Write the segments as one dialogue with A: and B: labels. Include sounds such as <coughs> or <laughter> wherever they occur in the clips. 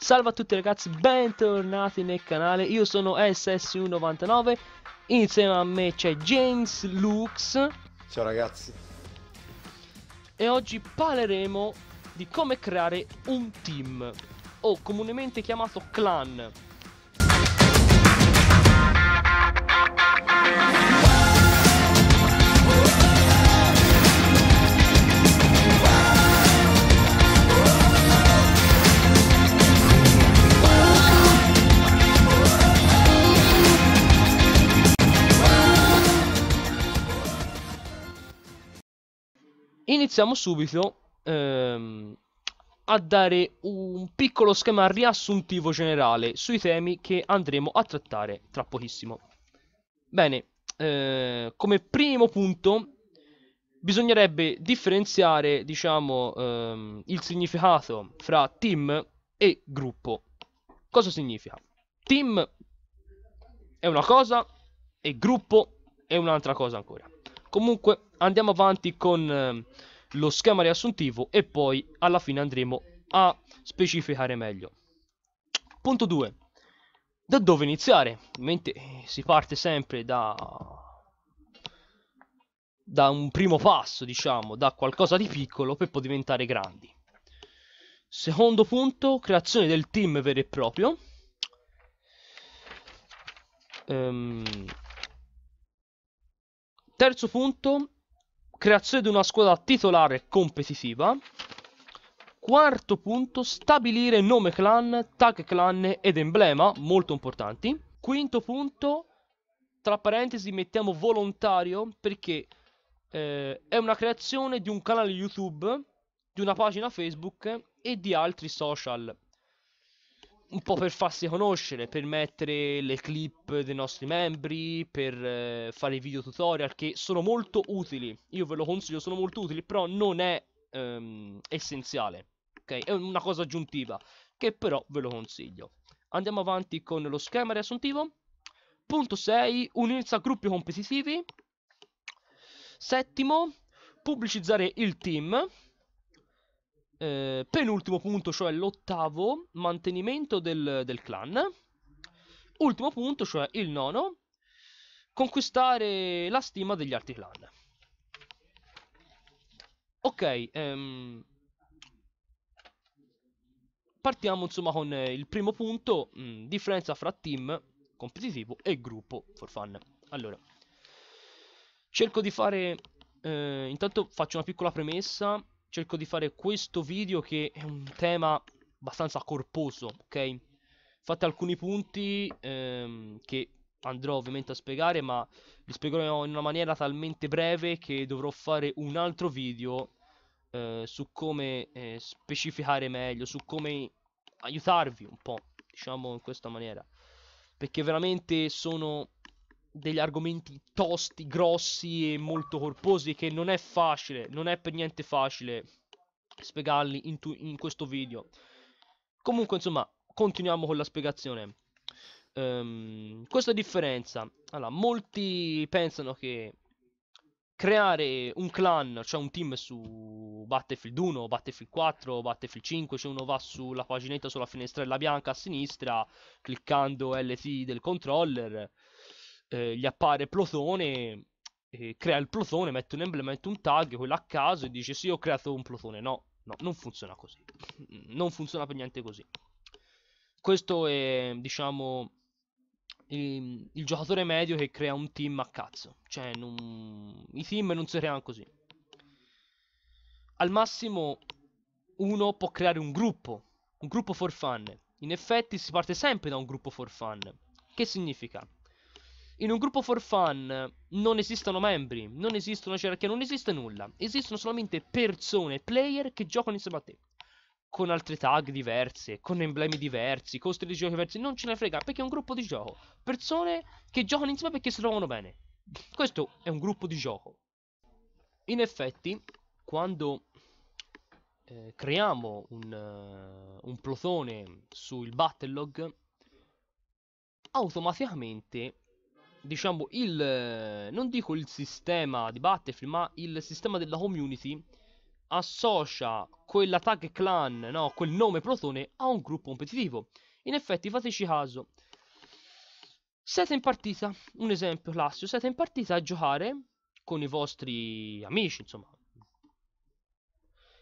A: Salve a tutti ragazzi, bentornati nel canale, io sono SS199 Insieme a me c'è James Lux.
B: Ciao ragazzi.
A: E oggi parleremo di come creare un team O comunemente chiamato clan Iniziamo subito ehm, a dare un piccolo schema riassuntivo generale sui temi che andremo a trattare tra pochissimo. Bene, eh, come primo punto bisognerebbe differenziare, diciamo, ehm, il significato fra team e gruppo. Cosa significa? Team è una cosa e gruppo è un'altra cosa ancora. Comunque andiamo avanti con eh, lo schema riassuntivo e poi alla fine andremo a specificare meglio. Punto 2. Da dove iniziare? Ovviamente eh, si parte sempre da da un primo passo, diciamo, da qualcosa di piccolo per poi diventare grandi. Secondo punto, creazione del team vero e proprio. Ehm, Terzo punto, creazione di una squadra titolare competitiva. Quarto punto, stabilire nome clan, tag clan ed emblema, molto importanti. Quinto punto, tra parentesi mettiamo volontario perché eh, è una creazione di un canale YouTube, di una pagina Facebook e di altri social un po' per farsi conoscere, per mettere le clip dei nostri membri, per eh, fare i video tutorial che sono molto utili. Io ve lo consiglio, sono molto utili, però non è ehm, essenziale. Ok? È una cosa aggiuntiva che però ve lo consiglio. Andiamo avanti con lo schema riassuntivo. Punto 6. Unirsi a gruppi competitivi. Settimo. Pubblicizzare il team. Eh, penultimo punto, cioè l'ottavo, mantenimento del, del, clan. Ultimo punto, cioè il nono, conquistare la stima degli altri clan. Ok, ehm, partiamo insomma con il primo punto, mh, mm, differenza fra team competitivo e gruppo for fun. Allora, cerco di fare, eh, intanto faccio una piccola premessa cerco di fare questo video che è un tema abbastanza corposo, ok? Fate alcuni punti ehm, che andrò ovviamente a spiegare, ma li spiegherò in una maniera talmente breve che dovrò fare un altro video eh, su come eh, specificare meglio, su come aiutarvi un po', diciamo in questa maniera. Perché veramente sono degli argomenti tosti, grossi e molto corposi che non è facile, non è per niente facile spiegarli in, in questo video. Comunque, insomma, continuiamo con la spiegazione. Um, questa differenza, allora, molti pensano che creare un clan, cioè un team su Battlefield 1, Battlefield 4, Battlefield 5, cioè uno va sulla paginetta sulla finestrella bianca a sinistra, cliccando LT del controller, eh, gli appare plotone, eh, crea il plotone, mette un emblema, mette un tag, quello a caso e dice sì ho creato un plotone. No, no, non funziona così. Non funziona per niente così. Questo è, diciamo, il, il giocatore medio che crea un team a cazzo. Cioè, non, i team non si creano così. Al massimo uno può creare un gruppo, un gruppo for fun. In effetti si parte sempre da un gruppo for fun. Che significa? In un gruppo for fun non esistono membri, non esiste una cerchia, non esiste nulla. Esistono solamente persone, player che giocano insieme a te. Con altre tag diverse, con emblemi diversi, con stili di gioco diversi, non ce ne frega perché è un gruppo di gioco. Persone che giocano insieme perché si trovano bene. Questo è un gruppo di gioco. In effetti, quando eh, creiamo un, uh, un plotone sul battlelog, automaticamente diciamo, il, non dico il sistema di Battlefield, ma il sistema della community associa quella clan, no, quel nome protone a un gruppo competitivo. In effetti, fateci caso. Siete in partita, un esempio classico, siete in partita a giocare con i vostri amici, insomma.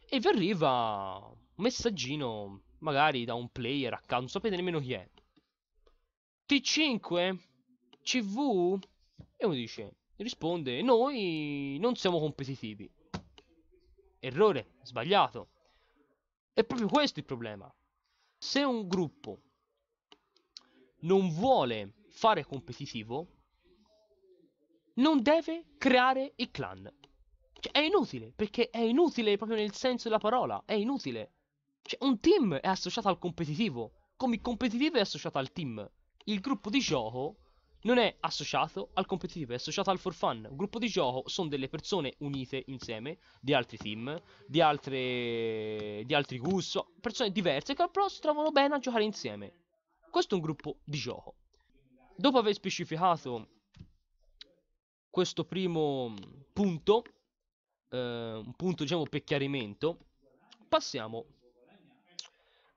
A: E vi arriva un messaggino, magari da un player a caso, non sapete nemmeno chi è. T5, CV, e uno dice, risponde, noi non siamo competitivi. Errore, sbagliato. È proprio questo il problema. Se un gruppo non vuole fare competitivo, non deve creare il clan. Cioè, è inutile, perché è inutile proprio nel senso della parola, è inutile. Cioè, un team è associato al competitivo, come il competitivo è associato al team. Il gruppo di gioco non è associato al competitivo, è associato al for fun. Un gruppo di gioco sono delle persone unite insieme, di altri team, di, altre, di altri gusti, persone diverse che però si trovano bene a giocare insieme. Questo è un gruppo di gioco. Dopo aver specificato questo primo punto, eh, un punto diciamo per chiarimento, passiamo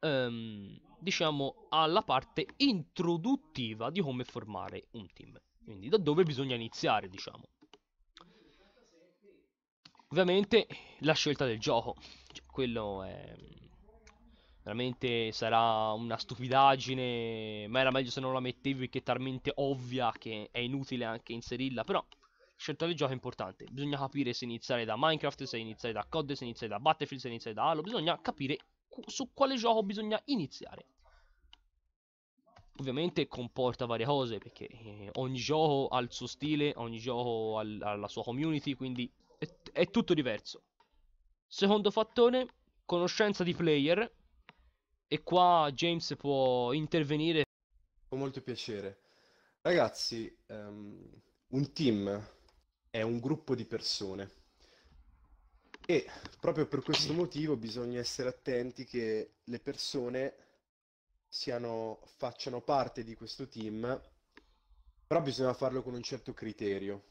A: ehm, diciamo alla parte introduttiva di come formare un team. Quindi da dove bisogna iniziare, diciamo. Ovviamente la scelta del gioco, cioè, quello è veramente sarà una stupidaggine, ma era meglio se non la mettevi perché è talmente ovvia che è inutile anche inserirla, però scelta del gioco è importante, bisogna capire se iniziare da Minecraft, se iniziare da COD, se iniziare da Battlefield, se iniziare da Halo, bisogna capire su quale gioco bisogna iniziare. Ovviamente comporta varie cose perché eh, ogni gioco ha il suo stile, ogni gioco ha, ha la sua community, quindi è, è tutto diverso. Secondo fattore, conoscenza di player. E qua James può intervenire.
B: Con molto piacere. Ragazzi, um, un team è un gruppo di persone e proprio per questo motivo bisogna essere attenti che le persone siano, facciano parte di questo team, però bisogna farlo con un certo criterio.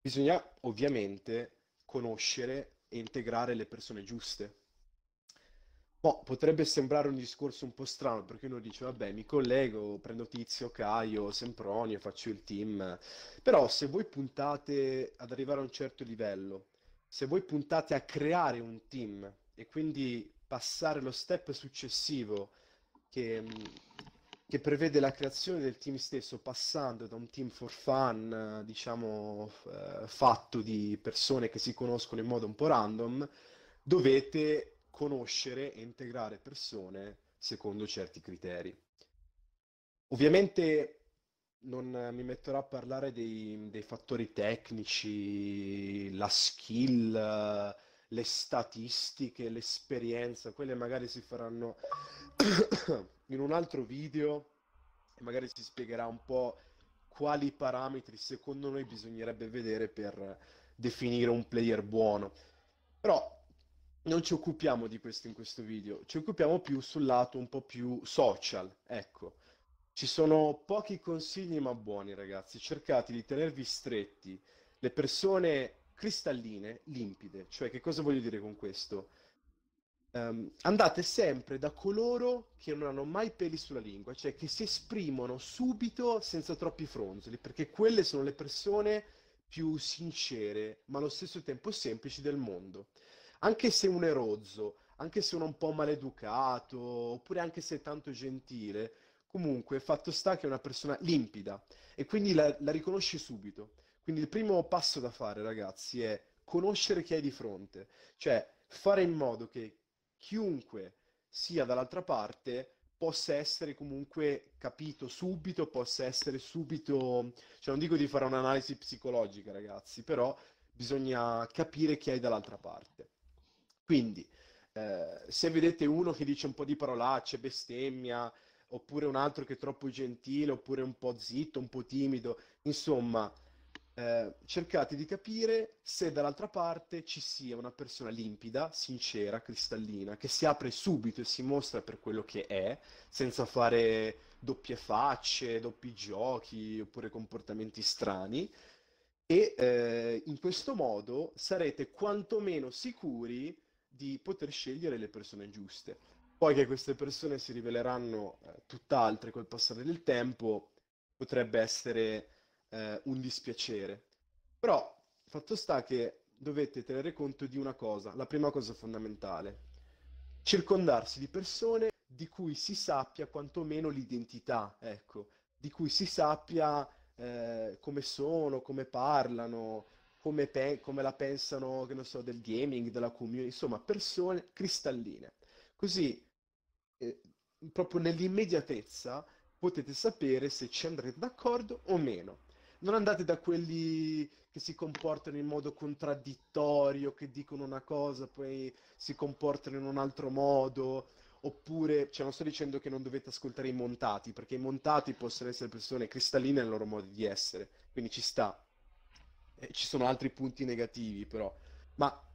B: Bisogna ovviamente conoscere e integrare le persone giuste. Boh, potrebbe sembrare un discorso un po' strano perché uno dice, vabbè, mi collego, prendo Tizio, Caio, Sempronio, faccio il team. Però se voi puntate ad arrivare a un certo livello, se voi puntate a creare un team e quindi passare lo step successivo che, che prevede la creazione del team stesso passando da un team for fun, diciamo, eh, fatto di persone che si conoscono in modo un po' random, dovete conoscere e integrare persone secondo certi criteri. Ovviamente non mi metterò a parlare dei, dei fattori tecnici, la skill, le statistiche, l'esperienza, quelle magari si faranno <coughs> in un altro video e magari si spiegherà un po' quali parametri secondo noi bisognerebbe vedere per definire un player buono. Però non ci occupiamo di questo in questo video, ci occupiamo più sul lato un po' più social, ecco. Ci sono pochi consigli ma buoni, ragazzi. Cercate di tenervi stretti, le persone cristalline, limpide. Cioè, che cosa voglio dire con questo? Um, andate sempre da coloro che non hanno mai peli sulla lingua, cioè che si esprimono subito senza troppi fronzoli, perché quelle sono le persone più sincere, ma allo stesso tempo semplici del mondo anche se uno è rozzo, anche se uno è un po' maleducato, oppure anche se è tanto gentile, comunque fatto sta che è una persona limpida e quindi la, la riconosci subito. Quindi il primo passo da fare, ragazzi, è conoscere chi hai di fronte, cioè fare in modo che chiunque sia dall'altra parte possa essere comunque capito subito, possa essere subito, cioè non dico di fare un'analisi psicologica, ragazzi, però bisogna capire chi hai dall'altra parte. Quindi, eh, se vedete uno che dice un po' di parolacce, bestemmia, oppure un altro che è troppo gentile, oppure un po' zitto, un po' timido, insomma, eh, cercate di capire se dall'altra parte ci sia una persona limpida, sincera, cristallina, che si apre subito e si mostra per quello che è, senza fare doppie facce, doppi giochi oppure comportamenti strani. E eh, in questo modo sarete quantomeno sicuri di poter scegliere le persone giuste. Poi che queste persone si riveleranno eh, tutt'altre col passare del tempo potrebbe essere eh, un dispiacere. Però fatto sta che dovete tenere conto di una cosa, la prima cosa fondamentale, circondarsi di persone di cui si sappia quantomeno l'identità, ecco, di cui si sappia eh, come sono, come parlano, come, pe- come la pensano, che non so, del gaming, della community, insomma, persone cristalline. Così, eh, proprio nell'immediatezza, potete sapere se ci andrete d'accordo o meno. Non andate da quelli che si comportano in modo contraddittorio, che dicono una cosa, poi si comportano in un altro modo, oppure, cioè non sto dicendo che non dovete ascoltare i montati, perché i montati possono essere persone cristalline nel loro modo di essere, quindi ci sta. Eh, ci sono altri punti negativi però, ma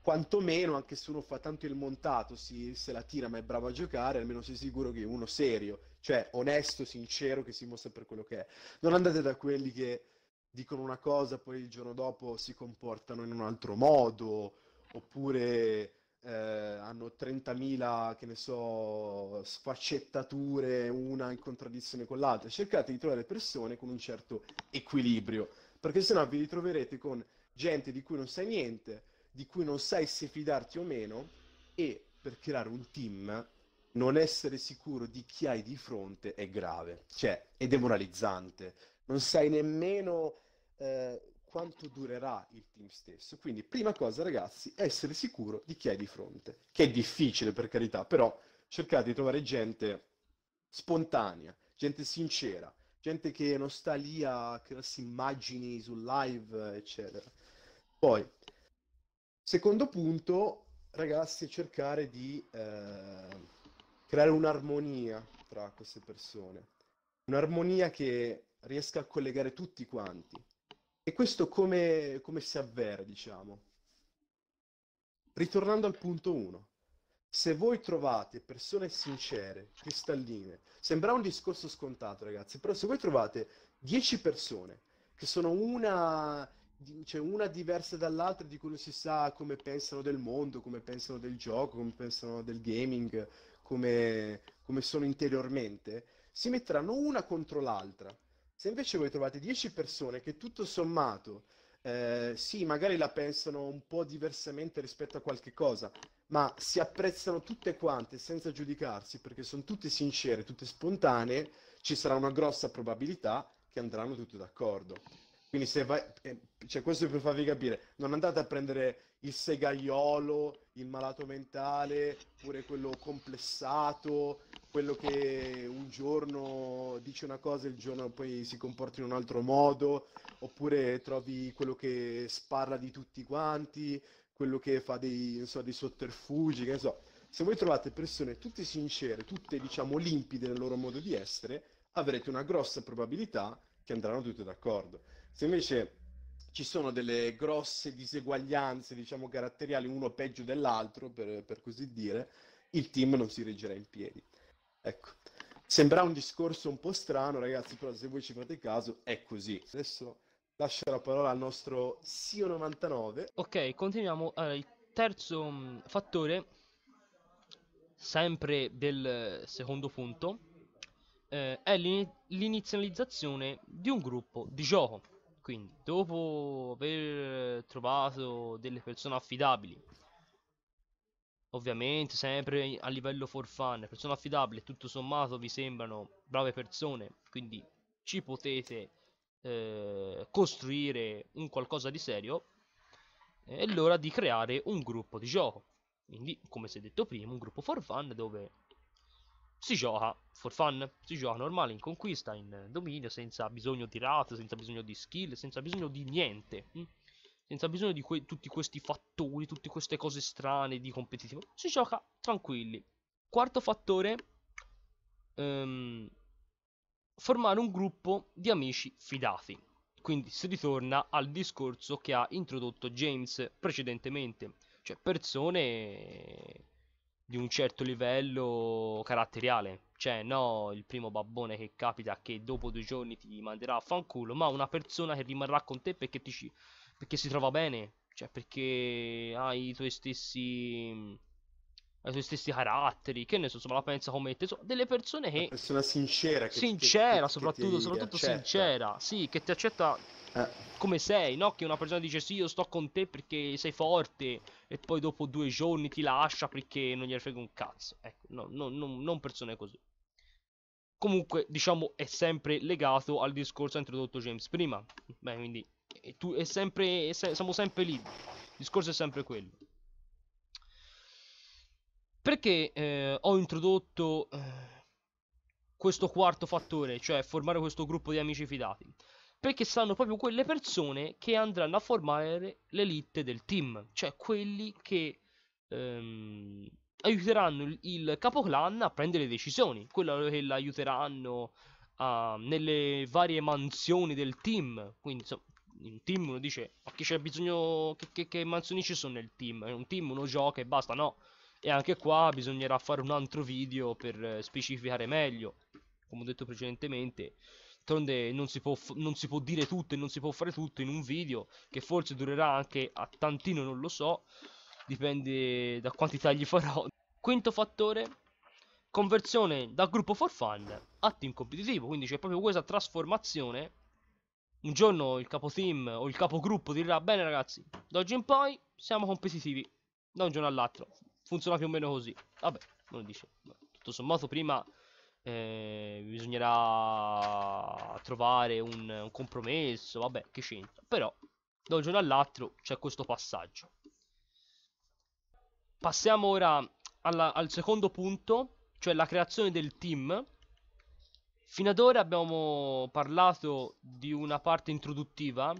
B: quantomeno anche se uno fa tanto il montato, si, se la tira ma è bravo a giocare, almeno sei sicuro che uno serio, cioè onesto, sincero, che si mostra per quello che è. Non andate da quelli che dicono una cosa, poi il giorno dopo si comportano in un altro modo, oppure eh, hanno 30.000, che ne so, sfaccettature, una in contraddizione con l'altra. Cercate di trovare persone con un certo equilibrio, perché sennò vi ritroverete con gente di cui non sai niente, di cui non sai se fidarti o meno, e per creare un team non essere sicuro di chi hai di fronte è grave, cioè è demoralizzante. Non sai nemmeno eh, quanto durerà il team stesso. Quindi, prima cosa, ragazzi, essere sicuro di chi hai di fronte, che è difficile per carità, però cercate di trovare gente spontanea, gente sincera, gente che non sta lì a crearsi immagini sul live, eccetera. Poi, secondo punto, ragazzi, cercare di eh, creare un'armonia tra queste persone, un'armonia che riesca a collegare tutti quanti e questo come, come si avvera, diciamo? Ritornando al punto 1. Se voi trovate persone sincere, cristalline, sembra un discorso scontato, ragazzi, però se voi trovate 10 persone che sono una, cioè una diversa dall'altra, di cui non si sa come pensano del mondo, come pensano del gioco, come pensano del gaming, come, come sono interiormente, si metteranno una contro l'altra se invece voi trovate 10 persone che tutto sommato, eh, sì, magari la pensano un po' diversamente rispetto a qualche cosa, ma si apprezzano tutte quante senza giudicarsi perché sono tutte sincere, tutte spontanee, ci sarà una grossa probabilità che andranno tutte d'accordo. Quindi se vai, eh, cioè questo per farvi capire, non andate a prendere il segaiolo, il malato mentale, oppure quello complessato, quello che un giorno dice una cosa e il giorno poi si comporta in un altro modo, oppure trovi quello che sparla di tutti quanti, quello che fa dei, so, dei sotterfugi, che ne so. Se voi trovate persone tutte sincere, tutte diciamo limpide nel loro modo di essere, avrete una grossa probabilità che andranno tutte d'accordo. Se invece ci sono delle grosse diseguaglianze, diciamo, caratteriali, uno peggio dell'altro, per, per così dire, il team non si reggerà in piedi. Ecco. Sembra un discorso un po' strano, ragazzi, però se voi ci fate caso è così. Adesso lascio la parola al nostro Sio99.
A: Ok, continuiamo. Allora, il terzo mm, fattore, sempre del secondo punto, eh, è l'ini- l'inizializzazione di un gruppo di gioco. Quindi, dopo aver trovato delle persone affidabili, ovviamente sempre a livello for fun, persone affidabili, tutto sommato vi sembrano brave persone, quindi ci potete eh, costruire un qualcosa di serio, è l'ora di creare un gruppo di gioco. Quindi, come si è detto prima, un gruppo for fun dove si gioca for fun, si gioca normale in conquista, in dominio, senza bisogno di rate, senza bisogno di skill, senza bisogno di niente. Hm? Senza bisogno di que tutti questi fattori, tutte queste cose strane di competitivo. Si gioca tranquilli. Quarto fattore, um, formare un gruppo di amici fidati. Quindi si ritorna al discorso che ha introdotto James precedentemente, cioè persone di un certo livello caratteriale. Cioè, no, il primo babbone che capita che dopo due giorni ti manderà a fanculo, ma una persona che rimarrà con te perché, ti, perché si trova bene. Cioè, perché hai i tuoi stessi. I tuoi stessi caratteri, che ne so, insomma, la pensa come te. Insomma, delle persone
B: Una
A: che.
B: persona sincera che,
A: Sincera,
B: che- che
A: soprattutto, soprattutto sincera. Sì, che ti accetta
B: Eh,
A: come sei, no? Che una persona dice sì, io sto con te perché sei forte e poi dopo due giorni ti lascia perché non gliene frega un cazzo. Ecco, no, no, no, non persone così. Comunque, diciamo, è sempre legato al discorso introdotto James prima. Beh, quindi e tu, è sempre, è se- siamo sempre lì. Il discorso è sempre quello. Perché eh, ho introdotto eh, questo quarto fattore, cioè formare questo gruppo di amici fidati? Perché saranno proprio quelle persone che andranno a formare l'elite del team, cioè quelli che ehm, aiuteranno il, il capoclan a prendere decisioni, quello che l'aiuteranno a- nelle varie mansioni del team. Quindi, insomma, in un team uno dice: Ma chi c'è bisogno? Che, che- che mansioni ci sono nel team? Un team uno gioca e basta, no. E anche qua bisognerà fare un altro video per eh, specificare meglio. Come ho detto precedentemente, d'altronde non si può, f- non si può dire tutto e non si può fare tutto in un video, che forse durerà anche a tantino, non lo so. Dipende da quanti tagli farò. Quinto fattore, conversione da gruppo for fun a team competitivo. Quindi c'è proprio questa trasformazione. Un giorno il capo team o il capogruppo dirà: Bene, ragazzi, da oggi in poi siamo competitivi. Da un giorno all'altro. Funziona più o meno così. Vabbè, uno dice: "Beh, Tutto sommato, prima eh, bisognerà trovare un, un compromesso. Vabbè, che c'entra. Però, da un giorno all'altro c'è questo passaggio. Passiamo ora alla- al secondo punto, cioè la creazione del team. Fino ad ora abbiamo parlato di una parte introduttiva.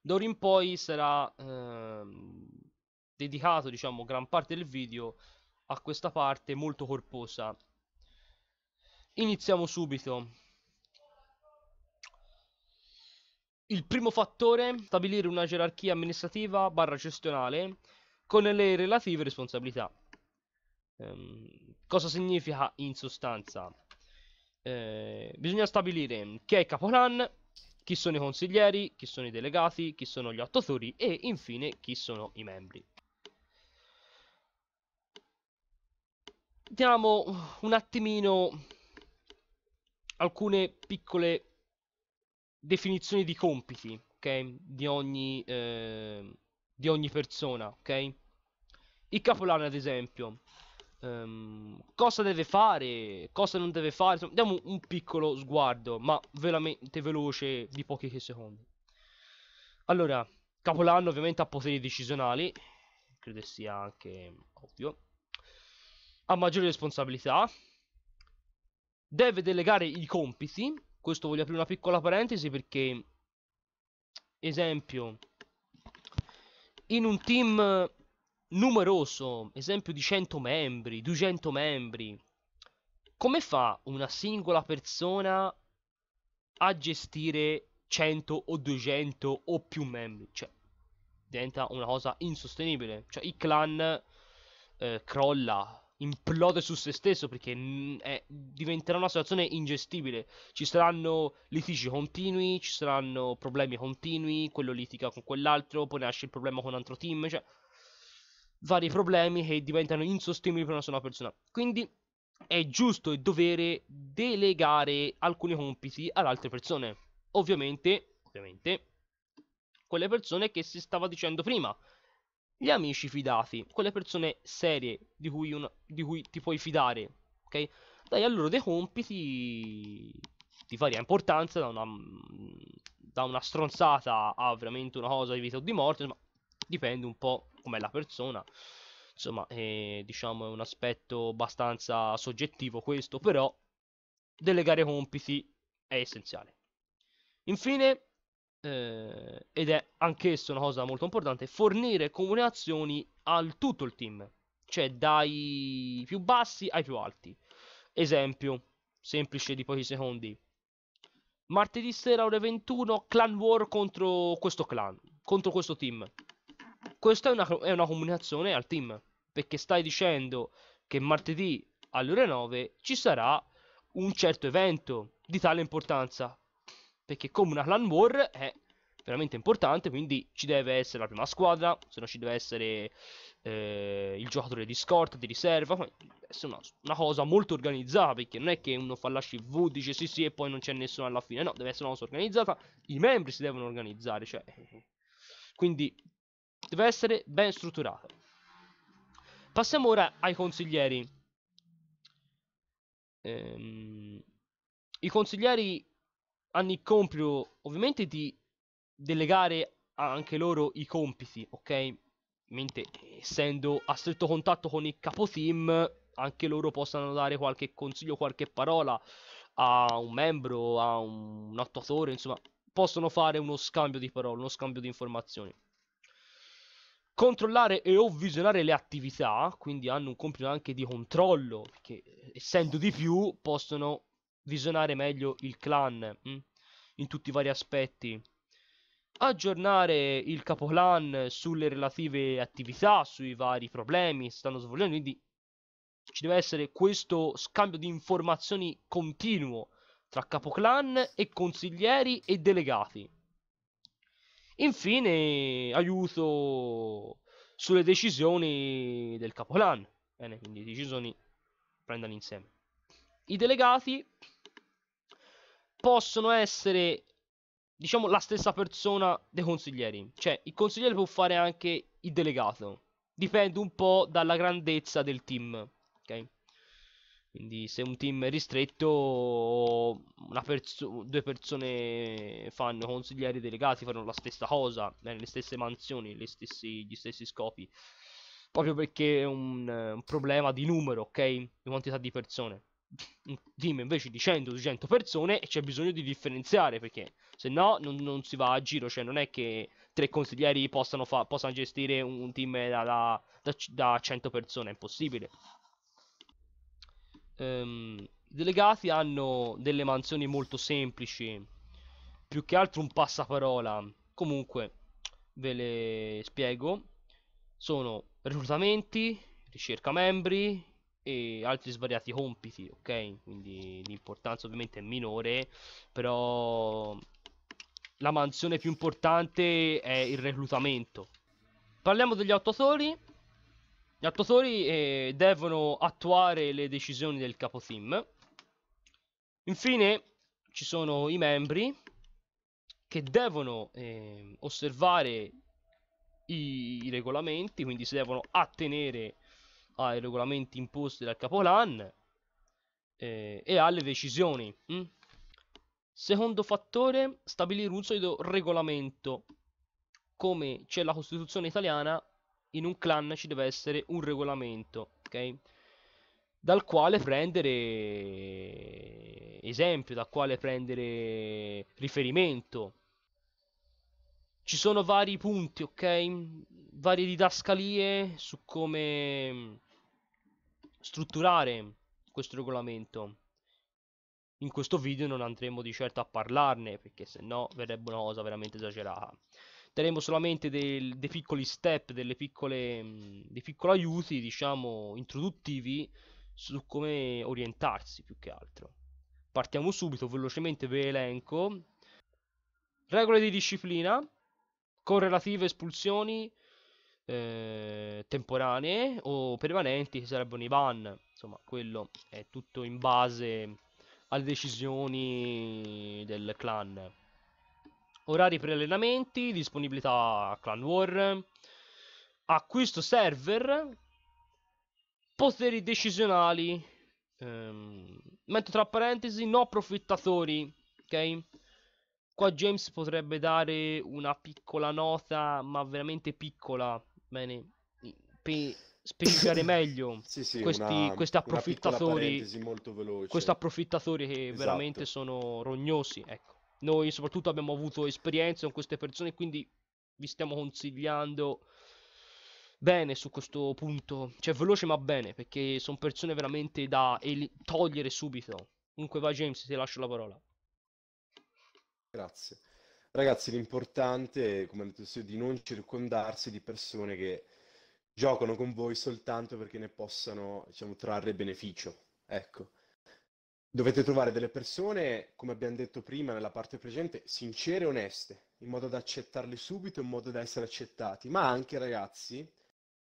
A: D'ora in poi sarà ehm, dedicato, diciamo, gran parte del video a questa parte molto corposa. Iniziamo subito. Il primo fattore, stabilire una gerarchia amministrativa barra gestionale con le relative responsabilità. Ehm, cosa significa in sostanza? Eh, bisogna stabilire chi è il capolan, chi sono i consiglieri, chi sono i delegati, chi sono gli attuatori e infine chi sono i membri. Diamo un attimino alcune piccole definizioni di compiti, ok? Di ogni, eh, di ogni persona, ok? Il capolano, ad esempio, ehm, cosa deve fare, cosa non deve fare, insomma, diamo un piccolo sguardo, ma veramente veloce di pochi secondi. Allora, Capolanno ovviamente ha poteri decisionali, credo sia anche ovvio, ha maggiori responsabilità, deve delegare i compiti, questo voglio aprire una piccola parentesi perché, esempio, in un team numeroso, esempio di 100 membri, 200 membri, come fa una singola persona a gestire 100 o 200 o più membri? Cioè, diventa una cosa insostenibile. Cioè, il clan eh, crolla, implode su se stesso perché mm, è- diventerà una situazione ingestibile. Ci saranno litigi continui, ci saranno problemi continui, quello litiga con quell'altro, poi nasce il problema con un altro team, cioè vari problemi che diventano insostenibili per una sola persona. Quindi è giusto e dovere delegare alcuni compiti ad altre persone. Ovviamente, ovviamente, quelle persone che si stava dicendo prima. Gli amici fidati, quelle persone serie di cui, una- di cui ti puoi fidare, ok? Dai a loro dei compiti di varia importanza, da una, da una stronzata a veramente una cosa di vita o di morte, ma dipende un po' com'è la persona. Insomma, eh, diciamo è un aspetto abbastanza soggettivo questo, però delegare compiti è essenziale. Infine, eh, ed è anch'esso una cosa molto importante, fornire comunicazioni al tutto il team, cioè dai più bassi ai più alti. Esempio, semplice di pochi secondi. Martedì sera ore 21, clan war contro questo clan, contro questo team. Questa è una, è una comunicazione al team, perché stai dicendo che martedì alle ore 9 ci sarà un certo evento di tale importanza. Perché come una clan war è veramente importante, quindi ci deve essere la prima squadra, se no ci deve essere eh, il giocatore di scorta, di riserva, deve una, una, cosa molto organizzata, perché non è che uno fa la CV, dice sì sì e poi non c'è nessuno alla fine, no, deve essere una cosa organizzata, i membri si devono organizzare, cioè, quindi deve essere ben strutturata. Passiamo ora ai consiglieri. Ehm, I consiglieri hanno il compito ovviamente di delegare anche loro i compiti, ok? Mentre essendo a stretto contatto con il capo team, anche loro possano dare qualche consiglio, qualche parola a un membro, a un, un attuatore, insomma, possono fare uno scambio di parole, uno scambio di informazioni. Controllare e o visionare le attività, quindi hanno un compito anche di controllo, perché essendo di più possono visionare meglio il clan mh? Mm, in tutti i vari aspetti. Aggiornare il capoclan sulle relative attività, sui vari problemi che stanno svolgendo, quindi ci deve essere questo scambio di informazioni continuo tra capoclan e consiglieri e delegati. Infine, aiuto sulle decisioni del capoclan. Bene, quindi decisioni prendano insieme. I delegati possono essere, diciamo, la stessa persona dei consiglieri. Cioè, il consigliere può fare anche il delegato. Dipende un po' dalla grandezza del team. Ok? Quindi se un team è ristretto, perso- due persone fanno consiglieri delegati, fanno la stessa cosa, eh, le stesse mansioni, stessi, gli stessi scopi. Proprio perché è un, un problema di numero, ok? Di quantità di persone un team invece di 100-200 persone e c'è bisogno di differenziare perché se no non, non, si va a giro, cioè non è che tre consiglieri possano, fa- possano gestire un team da, da, da, da 100 persone, è impossibile. Um, I delegati hanno delle mansioni molto semplici, più che altro un passaparola. Comunque, ve le spiego. Sono reclutamenti, ricerca membri, e altri svariati compiti, ok? Quindi l'importanza ovviamente è minore, però la mansione più importante è il reclutamento. Parliamo degli attuatori. Gli attuatori eh, devono attuare le decisioni del capo team. Infine ci sono i membri che devono eh, osservare i, i regolamenti, quindi si devono attenere ai regolamenti imposti dal Capolan eh, e alle decisioni. Hm? Secondo fattore, stabilire un solido regolamento. Come c'è la Costituzione italiana, in un clan ci deve essere un regolamento, ok? Dal quale prendere esempio, dal quale prendere riferimento. Ci sono vari punti, ok? Varie didascalie su come strutturare questo regolamento. In questo video non andremo di certo a parlarne perché se no verrebbe una cosa veramente esagerata. Daremo solamente del, dei piccoli step, piccole, dei piccoli aiuti, diciamo, introduttivi su come orientarsi più che altro. Partiamo subito, velocemente ve elenco. Regole di disciplina con relative espulsioni eh, temporanee o permanenti che sarebbero i ban. Insomma, quello è tutto in base alle decisioni del clan. Orari per allenamenti, disponibilità Clan War, acquisto server, poteri decisionali, ehm, metto tra parentesi no approfittatori, ok? Qua James potrebbe dare una piccola nota, ma veramente piccola, bene, per specificare meglio <laughs>
B: sì, sì,
A: questi,
B: una,
A: questi approfittatori, questi approfittatori che
B: esatto.
A: veramente sono rognosi, ecco. Noi soprattutto abbiamo avuto esperienza con queste persone, quindi vi stiamo consigliando bene su questo punto, cioè veloce ma bene, perché sono persone veramente da el- togliere subito. Comunque va James, ti lascio la parola.
B: Grazie. Ragazzi, l'importante, come detto, è di non circondarsi di persone che giocano con voi soltanto perché ne possano, diciamo, trarre beneficio. Ecco. Dovete trovare delle persone, come abbiamo detto prima nella parte precedente, sincere e oneste, in modo da accettarli subito, in modo da essere accettati, ma anche, ragazzi,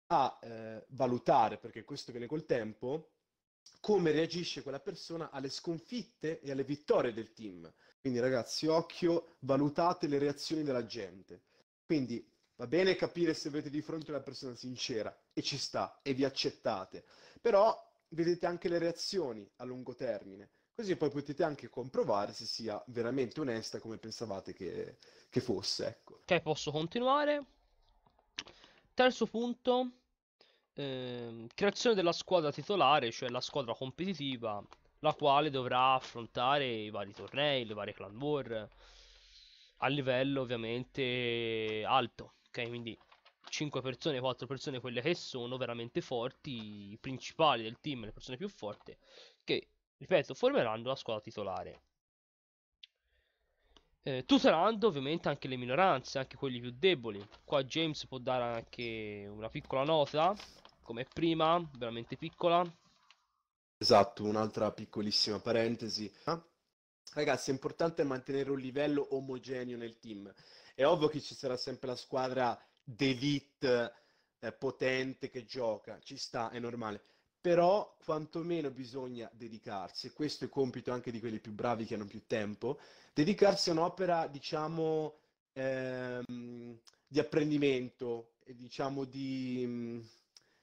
B: a eh, valutare, perché questo viene col tempo, come reagisce quella persona alle sconfitte e alle vittorie del team. Quindi, ragazzi, occhio, valutate le reazioni della gente. Quindi va bene capire se avete di fronte una persona sincera e ci sta e vi accettate, però vedete anche le reazioni a lungo termine. Così poi potete anche comprovare se sia veramente onesta come pensavate che, che fosse. Ecco.
A: Ok, posso continuare. Terzo punto, ehm, creazione della squadra titolare, cioè la squadra competitiva, la quale dovrà affrontare i vari tornei, le varie clan war, a livello ovviamente alto. Ok, quindi 5 persone, 4 persone, quelle che sono veramente forti, i principali del team, le persone più forti, che, ripeto, formeranno la squadra titolare. Eh, tutelando ovviamente anche le minoranze, anche quelli più deboli. Qua James può dare anche una piccola nota, come prima, veramente piccola.
B: Esatto, un'altra piccolissima parentesi. Ragazzi, è importante mantenere un livello omogeneo nel team. È ovvio che ci sarà sempre la squadra d'elite eh, potente che gioca, ci sta, è normale. Però quantomeno bisogna dedicarsi, e questo è compito anche di quelli più bravi che hanno più tempo, dedicarsi a un'opera, diciamo, ehm, di apprendimento, diciamo di,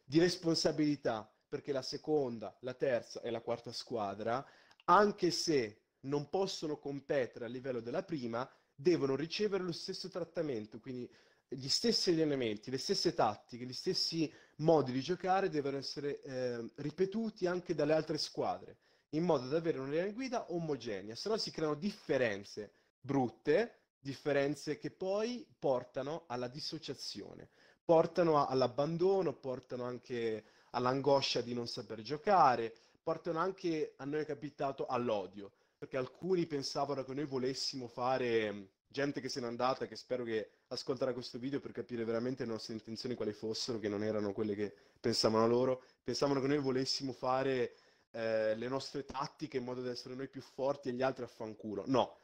B: di responsabilità, perché la seconda, la terza e la quarta squadra, anche se non possono competere a livello della prima, devono ricevere lo stesso trattamento, quindi gli stessi allenamenti, le stesse tattiche, gli stessi modi di giocare devono essere eh, ripetuti anche dalle altre squadre, in modo da avere una linea guida omogenea, se no si creano differenze brutte, differenze che poi portano alla dissociazione, portano a, all'abbandono, portano anche all'angoscia di non saper giocare, portano anche, a noi è capitato, all'odio, perché alcuni pensavano che noi volessimo fare gente che se n'è andata, che spero che ascolterà questo video per capire veramente le nostre intenzioni quali fossero, che non erano quelle che pensavano loro, pensavano che noi volessimo fare eh, le nostre tattiche in modo da essere noi più forti e gli altri a fanculo. No,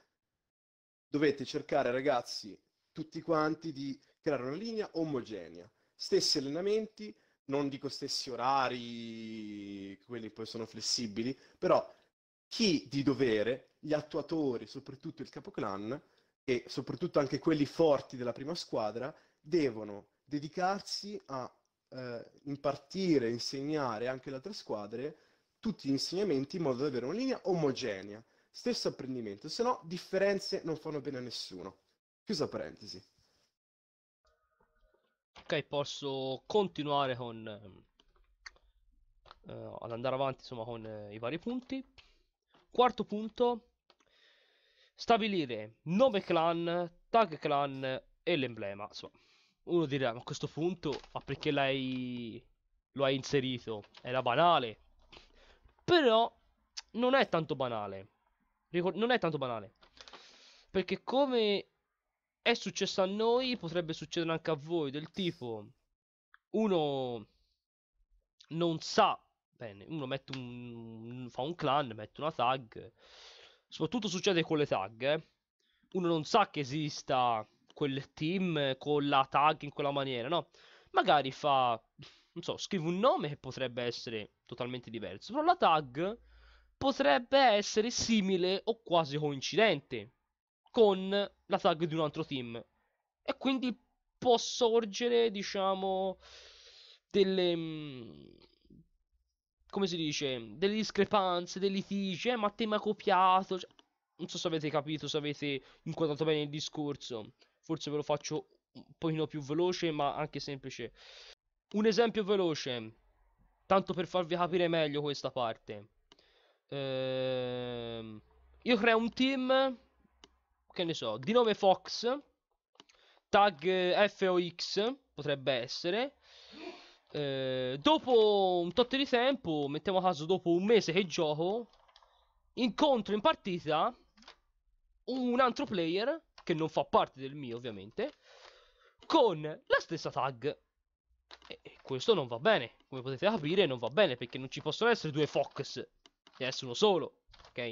B: dovete cercare ragazzi, tutti quanti, di creare una linea omogenea, stessi allenamenti, non dico stessi orari, quelli poi sono flessibili, però chi di dovere, gli attuatori, soprattutto il capoclan, e soprattutto anche quelli forti della prima squadra devono dedicarsi a eh, impartire, insegnare anche alle altre squadre tutti gli insegnamenti in modo da avere una linea omogenea, stesso apprendimento, se no differenze non fanno bene a nessuno. Chiusa parentesi.
A: Ok, posso continuare con uh, ad andare avanti insomma con uh, i vari punti. Quarto punto, Stabilire nome clan, tag clan e l'emblema. Insomma, uno dirà, ma a questo punto, ma perché l'hai... lo hai inserito? Era banale. Però, non è tanto banale. non è tanto banale. Perché come è successo a noi, potrebbe succedere anche a voi, del tipo... Uno non sa bene, uno mette un, fa un clan, mette una tag Soprattutto succede con le tag. Eh. Uno non sa che esista quel team con la tag in quella maniera, no? Magari fa, non so, scrive un nome che potrebbe essere totalmente diverso, però la tag potrebbe essere simile o quasi coincidente con la tag di un altro team. E quindi può sorgere, diciamo, delle mm, come si dice, delle discrepanze, dei litigi, eh, ma te mi ha copiato. Cioè, non so se avete capito, se avete inquadrato bene il discorso. Forse ve lo faccio un pochino più veloce, ma anche semplice. Un esempio veloce, tanto per farvi capire meglio questa parte. Ehm, io creo un team, che ne so, di nome Fox, tag FOX, potrebbe essere. Eh, dopo un tot di tempo, mettiamo a caso dopo un mese che gioco, incontro in partita un altro player che non fa parte del mio ovviamente con la stessa tag e questo non va bene come potete capire non va bene perché non ci possono essere due Fox deve essere uno solo ok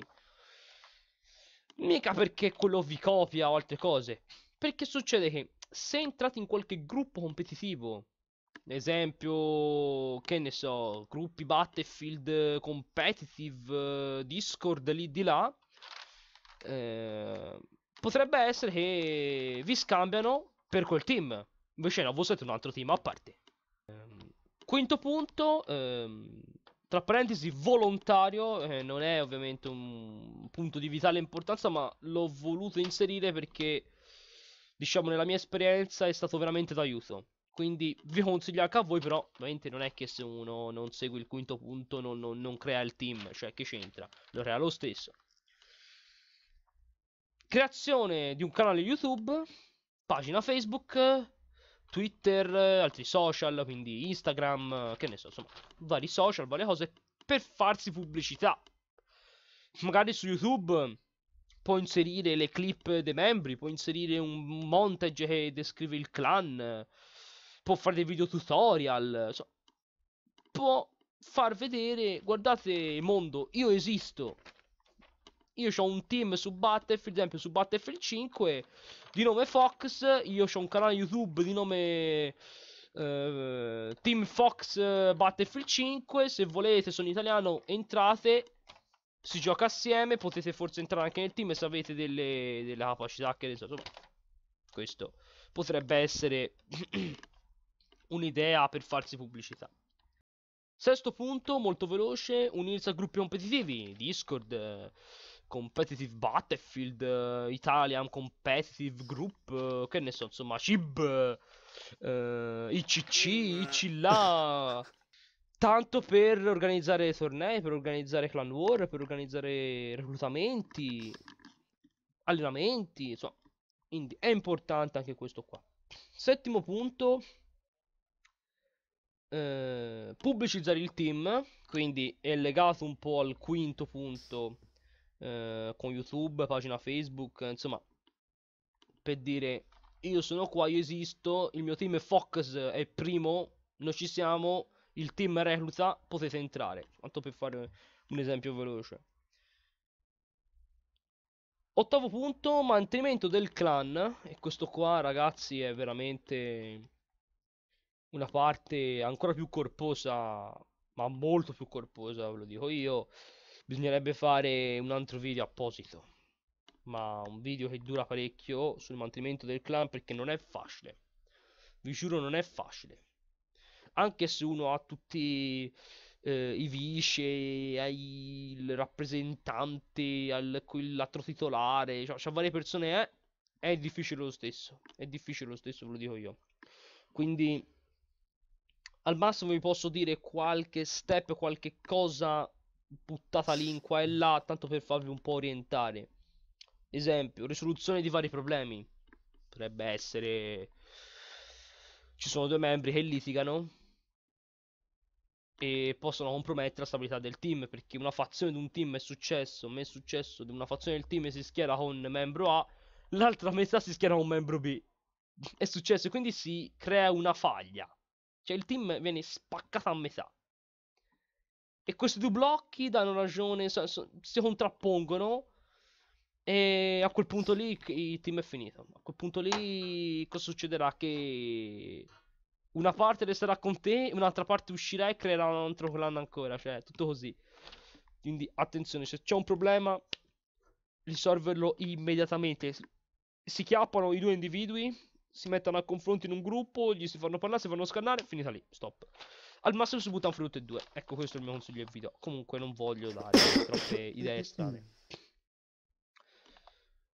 A: mica perché quello vi copia o altre cose Perché succede che se entrate in qualche gruppo competitivo, esempio, che ne so, gruppi Battlefield competitive, Discord lì di là, eh, potrebbe essere che vi scambiano per quel team. Invece no, voi siete un altro team a parte. Ehm, quinto punto, ehm, tra parentesi, volontario, eh, non è ovviamente un punto di vitale importanza, ma l'ho voluto inserire perché, diciamo, nella mia esperienza è stato veramente d'aiuto. Quindi vi consiglio anche a voi, però ovviamente non è che se uno non segue il quinto punto non, non, non crea il team, cioè che c'entra, lo crea lo stesso. Creazione di un canale YouTube, pagina Facebook, Twitter, altri social, quindi Instagram, che ne so, insomma, vari social, varie cose per farsi pubblicità. Magari su YouTube può inserire le clip dei membri, può inserire un montage che descrive il clan, può fare dei video tutorial, insomma, può far vedere, guardate mondo, io esisto, io ho un team su Battlefield, ad esempio su Battlefield 5 di nome Fox, io ho un canale YouTube di nome uh, Team Fox Battlefield 5, se volete sono italiano entrate, si gioca assieme, potete forse entrare anche nel team se avete delle, delle capacità che ne questo potrebbe essere <clears throat> un'idea per farsi pubblicità. Sesto punto, molto veloce, unirsi a gruppi competitivi, Discord, Competitive Battlefield, uh, Italian Competitive Group, uh, che ne so, insomma, CIB, uh, ICC, ICLA. Tanto per organizzare tornei, per organizzare clan war, per organizzare reclutamenti, allenamenti, insomma. Quindi è importante anche questo qua. Settimo punto, eh, pubblicizzare il team, quindi è legato un po' al quinto punto eh, con YouTube, pagina Facebook, insomma, per dire io sono qua, io esisto, il mio team è Fox, è primo, noi ci siamo, il team recluta, potete entrare. Tanto per fare un esempio veloce. Ottavo punto, mantenimento del clan. E questo qua, ragazzi, è veramente una parte ancora più corposa, ma molto più corposa, ve lo dico io. Bisognerebbe fare un altro video apposito. Ma un video che dura parecchio sul mantenimento del clan perché non è facile. Vi giuro non è facile. Anche se uno ha tutti eh, i vice, il rappresentante, al, l'altro titolare, cioè, cioè varie persone, eh, è difficile lo stesso. È difficile lo stesso, ve lo dico io. Quindi al massimo vi posso dire qualche step, qualche cosa buttata lì in qua e là, tanto per farvi un po' orientare. Esempio, risoluzione di vari problemi. Potrebbe essere... Ci sono due membri che litigano e possono compromettere la stabilità del team perché una fazione di un team è successo, mi è successo di una fazione del team si schiera con membro A, l'altra metà si schiera con membro B. È successo, quindi si crea una faglia. Cioè il team viene spaccato a metà. E questi due blocchi danno ragione, so, so, si contrappongono. E a quel punto lì il team è finito. A quel punto lì cosa succederà? Che una parte resterà con te, un'altra parte uscirà e creerà un altro clan ancora. Cioè, tutto così. Quindi attenzione, se c'è un problema, risolverlo immediatamente. Si chiappano i due individui, si mettono a confronto in un gruppo, gli si fanno parlare, si fanno scannare, finita lì, stop. Al massimo si buttano fuori tutte e due. Ecco, questo è il mio consiglio del video. Comunque non voglio dare troppe <laughs> idee strane.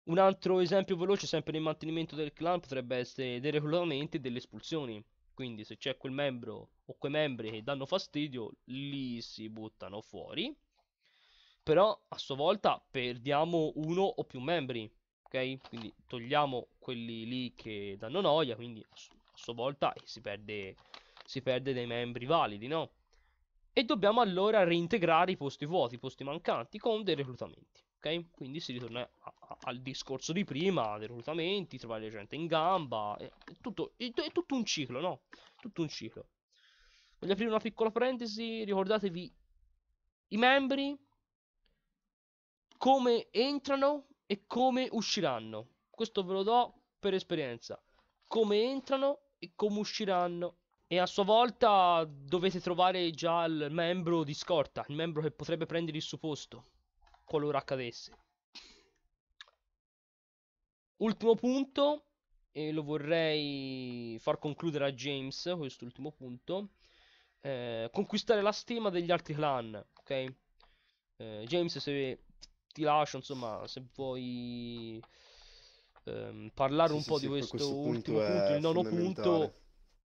A: Un altro esempio veloce, sempre nel mantenimento del clan, potrebbe essere dei reclutamenti e delle espulsioni. Quindi se c'è quel membro o quei membri che danno fastidio, li si buttano fuori. Però a sua volta perdiamo uno o più membri. Ok? Quindi togliamo quelli lì che danno noia. Quindi a sua volta si perde si perde dei membri validi, no? E dobbiamo allora reintegrare i posti vuoti, i posti mancanti con dei reclutamenti, ok? Quindi si ritorna a, a, al discorso di prima, dei reclutamenti, trovare gente in gamba, è, è, tutto, è, è tutto un ciclo, no? Tutto un ciclo. Voglio aprire una piccola parentesi, ricordatevi i membri, come entrano e come usciranno. Questo ve lo do per esperienza come entrano e come usciranno. E a sua volta dovete trovare già il membro di scorta, il membro che potrebbe prendere il suo posto, qualora accadesse. Ultimo punto, e lo vorrei far concludere a James, quest'ultimo punto. Eh, conquistare la stima degli altri clan, ok? Eh, James, se ti lascio, insomma, se vuoi ehm, parlare
B: Sì,
A: un
B: sì,
A: po'
B: sì,
A: di questo
B: questo
A: ultimo
B: punto
A: punto,
B: è
A: il nono punto.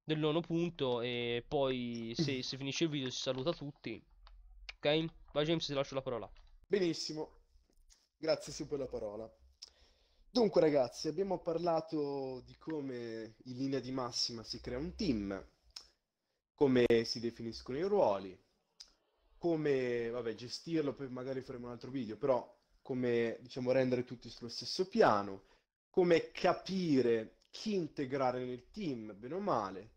A: Del nono punto, e poi se, se finisce il video si saluta tutti, ok? Vai James, ti lascio la parola.
B: Benissimo, grazie Su per la parola. Dunque ragazzi, abbiamo parlato di come in linea di massima si crea un team, come si definiscono i ruoli, come, vabbè, gestirlo, poi magari faremo un altro video, però come, diciamo, rendere tutti sullo stesso piano, come capire chi integrare nel team, bene o male,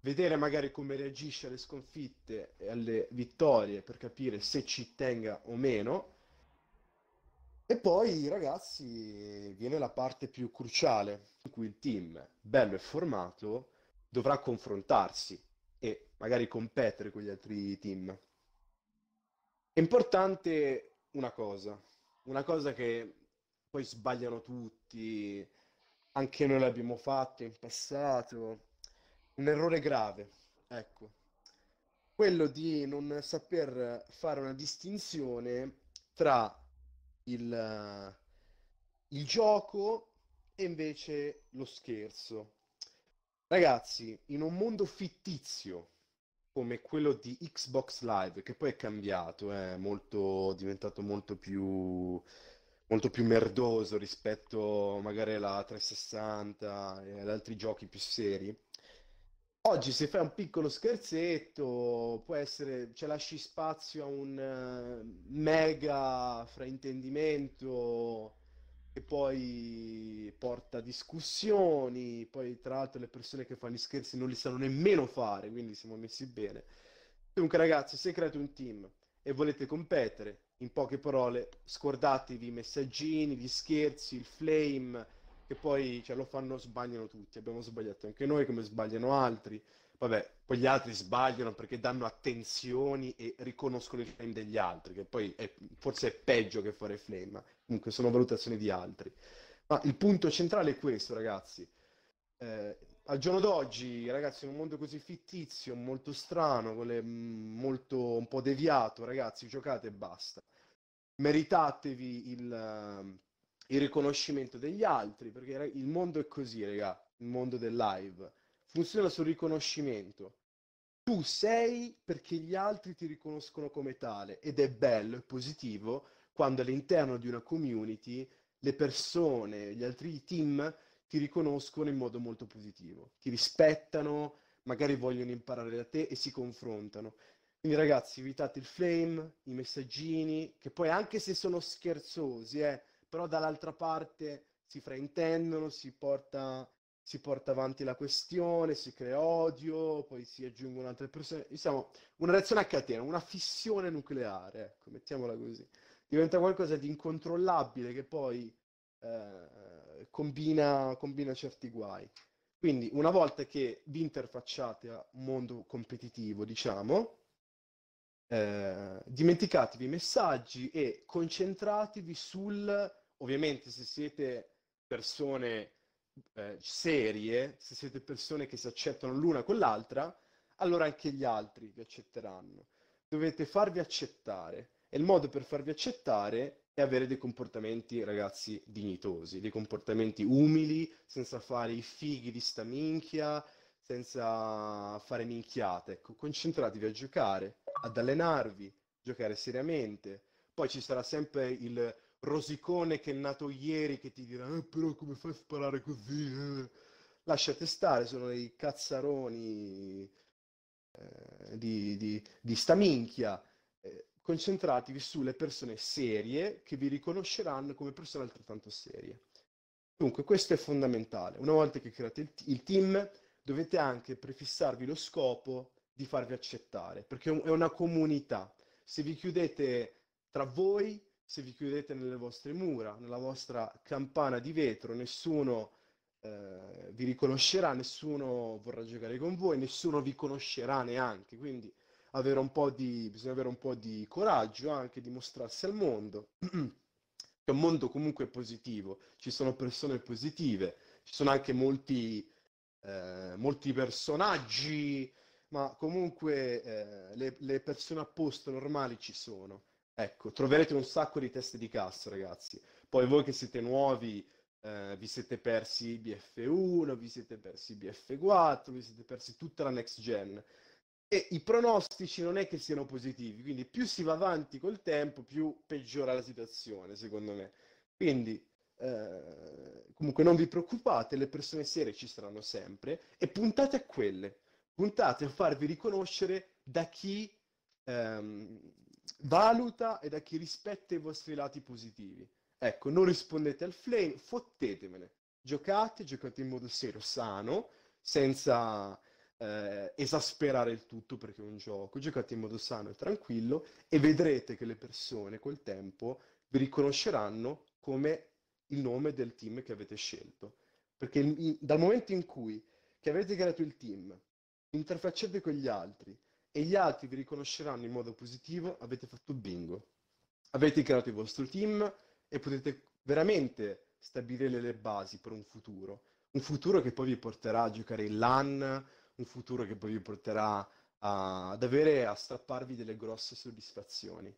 B: vedere magari come reagisce alle sconfitte e alle vittorie per capire se ci tenga o meno. E poi, ragazzi, viene la parte più cruciale, in cui il team, bello e formato, dovrà confrontarsi e magari competere con gli altri team. È importante una cosa, una cosa che poi sbagliano tutti, anche noi l'abbiamo fatto in passato, un errore grave, ecco, quello di non saper fare una distinzione tra il, il gioco e invece lo scherzo. Ragazzi, in un mondo fittizio come quello di Xbox Live, che poi è cambiato, è molto, diventato molto più, molto più merdoso rispetto magari alla 360 e ad altri giochi più seri. Oggi se fai un piccolo scherzetto, può essere, cioè lasci spazio a un eh, mega fraintendimento che poi porta discussioni, poi tra l'altro le persone che fanno gli scherzi non li sanno nemmeno fare, quindi siamo messi bene. Dunque ragazzi, se create un team e volete competere, in poche parole, scordatevi i messaggini, gli scherzi, il flame, che poi cioè, lo fanno, sbagliano tutti. Abbiamo sbagliato anche noi, come sbagliano altri. Vabbè, poi gli altri sbagliano perché danno attenzioni e riconoscono il flame degli altri, che poi è- forse è peggio che fare flame, ma comunque sono valutazioni di altri. Ma il punto centrale è questo, ragazzi. Eh, al giorno d'oggi, ragazzi, in un mondo così fittizio, molto strano, mm, molto un po' deviato, ragazzi, giocate e basta. Meritatevi il, ehm, il riconoscimento degli altri, perché il mondo è così, raga, il mondo del live. Funziona sul riconoscimento. Tu sei perché gli altri ti riconoscono come tale ed è bello, è positivo quando all'interno di una community le persone, gli altri team ti riconoscono in modo molto positivo, ti rispettano, magari vogliono imparare da te e si confrontano. Quindi ragazzi, evitate il flame, i messaggini, che poi anche se sono scherzosi, eh, però dall'altra parte si fraintendono, si porta, si porta avanti la questione, si crea odio, poi si aggiungono altre persone. Diciamo, una reazione a catena, una fissione nucleare, ecco, mettiamola così. Diventa qualcosa di incontrollabile che poi eh, combina, combina certi guai. Quindi, una volta che vi interfacciate a un mondo competitivo, diciamo, eh, dimenticatevi i messaggi e concentratevi sul, ovviamente se siete persone eh, serie, se siete persone che si accettano l'una con l'altra, allora anche gli altri vi accetteranno. Dovete farvi accettare e il modo per farvi accettare è avere dei comportamenti, ragazzi, dignitosi, dei comportamenti umili, senza fare i fighi di sta minchia, senza fare minchiate. Ecco, concentratevi a giocare, ad allenarvi, giocare seriamente. Poi ci sarà sempre il rosicone che è nato ieri che ti dirà, "Eh, però come fai a sparare così? eh?" Lasciate stare, sono dei cazzaroni eh, di, di, di sta minchia. Eh, concentratevi sulle persone serie che vi riconosceranno come persone altrettanto serie. Dunque, questo è fondamentale. Una volta che create il, il team, dovete anche prefissarvi lo scopo di farvi accettare, perché è un- è una comunità. Se vi chiudete tra voi, se vi chiudete nelle vostre mura, nella vostra campana di vetro, nessuno eh, vi riconoscerà, nessuno vorrà giocare con voi, nessuno vi conoscerà neanche, quindi avere un po' di, bisogna avere un po' di coraggio anche di mostrarsi al mondo. <clears throat> È un mondo comunque positivo, ci sono persone positive, ci sono anche molti, eh, molti personaggi, ma comunque eh, le, le persone a posto normali ci sono. Ecco, troverete un sacco di teste di cassa, ragazzi. Poi voi che siete nuovi, eh, vi siete persi BF1, vi siete persi BF4, vi siete persi tutta la next gen. I pronostici non è che siano positivi, quindi più si va avanti col tempo, più peggiora la situazione, secondo me. Quindi, eh, comunque non vi preoccupate, le persone serie ci saranno sempre e puntate a quelle, puntate a farvi riconoscere da chi ehm, valuta e da chi rispetta i vostri lati positivi. Ecco, non rispondete al flame, fottetemene. Giocate, giocate in modo serio, sano, senza eh, esasperare il tutto perché è un gioco. Giocate in modo sano e tranquillo e vedrete che le persone col tempo vi riconosceranno come il nome del team che avete scelto. Perché in, dal momento in cui che avete creato il team, interfacciate con gli altri e gli altri vi riconosceranno in modo positivo, avete fatto bingo. Avete creato il vostro team e potete veramente stabilire le basi per un futuro. Un futuro che poi vi porterà a giocare in LAN, un futuro che poi vi porterà a, ad avere, a strapparvi delle grosse soddisfazioni.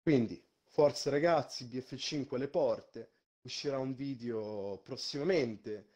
B: Quindi, forza ragazzi, BF5 alle porte, uscirà un video prossimamente,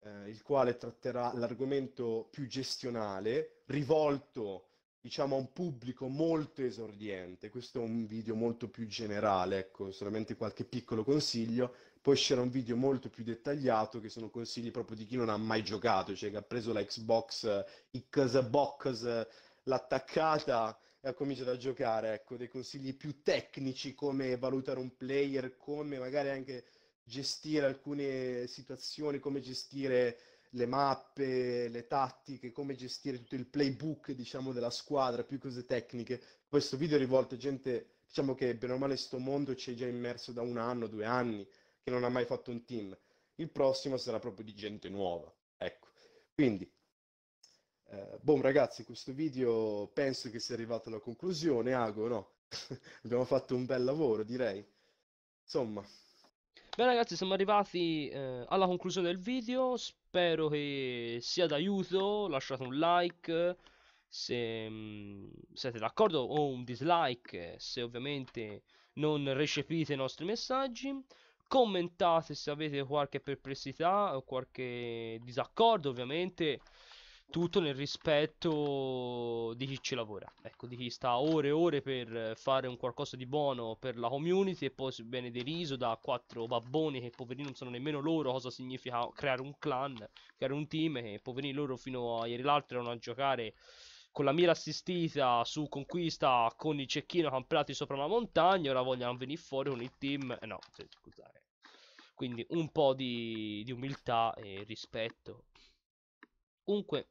B: eh, il quale tratterà l'argomento più gestionale, rivolto diciamo a un pubblico molto esordiente. Questo è un video molto più generale, ecco, solamente qualche piccolo consiglio. Poi uscirà un video molto più dettagliato, che sono consigli proprio di chi non ha mai giocato, cioè che ha preso la Xbox Xbox, l'ha attaccata e ha cominciato a giocare, ecco, dei consigli più tecnici, come valutare un player, come magari anche gestire alcune situazioni, come gestire le mappe, le tattiche, come gestire tutto il playbook, diciamo, della squadra, più cose tecniche. Questo video è rivolto a gente, diciamo che bene o male sto mondo ci è già immerso da un anno, due anni, che non ha mai fatto un team. Il prossimo sarà proprio di gente nuova. Ecco. Quindi, eh, boh, ragazzi, questo video penso che sia arrivato alla conclusione, Ago, no? <laughs> Abbiamo fatto un bel lavoro, direi. Insomma.
A: Bene ragazzi, siamo arrivati eh, alla conclusione del video, spero che sia d'aiuto, lasciate un like se mh, mm, siete d'accordo o un dislike se ovviamente non recepite i nostri messaggi, commentate se avete qualche perplessità o qualche disaccordo ovviamente tutto nel rispetto di chi ci lavora, ecco, di chi sta ore e ore per fare un qualcosa di buono per la community e poi viene deriso da quattro babboni che poverini non sanno nemmeno loro cosa significa creare un clan, creare un team, che poverini loro fino a ieri l'altro erano a giocare con la mira assistita su conquista con i cecchino campionati sopra una montagna, ora vogliono venire fuori con il team, eh no, scusate. Quindi un po' di, di umiltà e rispetto. Comunque,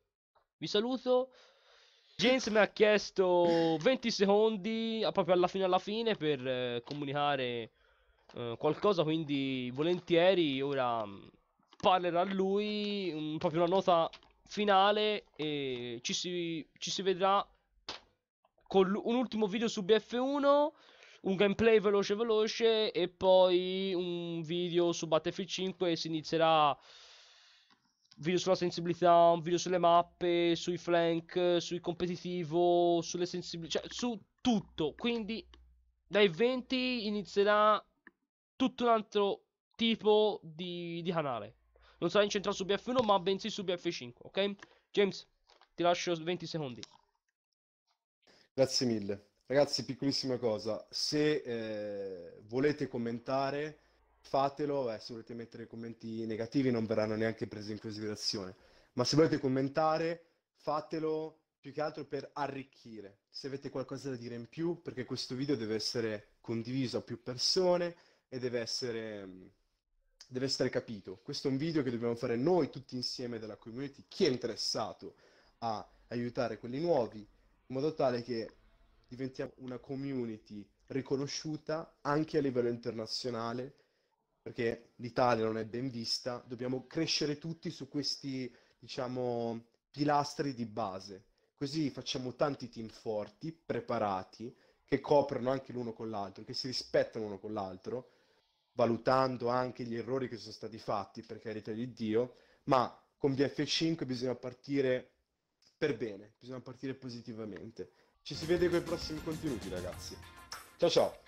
A: vi saluto. James mi ha chiesto 20 secondi proprio alla fine alla fine per eh, comunicare eh, qualcosa, quindi volentieri ora mm, parlerà lui, un, proprio una nota finale e ci si, ci si vedrà con un ultimo video su BF1, un gameplay veloce veloce e poi un video su Battlefield 5 e si inizierà video sulla sensibilità, un video sulle mappe, sui flank, sul competitivo, sulle sensibilità, cioè su tutto. Quindi dai 20 inizierà tutto un altro tipo di, di canale. Non sarà incentrato su BF1 ma bensì su BF5, ok? James, ti lascio 20 secondi.
B: Grazie mille. Ragazzi, piccolissima cosa, se eh, volete commentare fatelo, eh, se volete mettere commenti negativi non verranno neanche presi in considerazione, ma se volete commentare fatelo più che altro per arricchire, se avete qualcosa da dire in più, perché questo video deve essere condiviso a più persone e deve essere, deve essere capito. Questo è un video che dobbiamo fare noi tutti insieme della community, chi è interessato a aiutare quelli nuovi, in modo tale che diventiamo una community riconosciuta anche a livello internazionale perché l'Italia non è ben vista, dobbiamo crescere tutti su questi, diciamo, pilastri di base. Così facciamo tanti team forti, preparati, che coprono anche l'uno con l'altro, che si rispettano l'uno con l'altro, valutando anche gli errori che sono stati fatti, per carità di Dio, ma con BF5 bisogna partire per bene, bisogna partire positivamente. Ci si vede con i prossimi contenuti, ragazzi. Ciao ciao!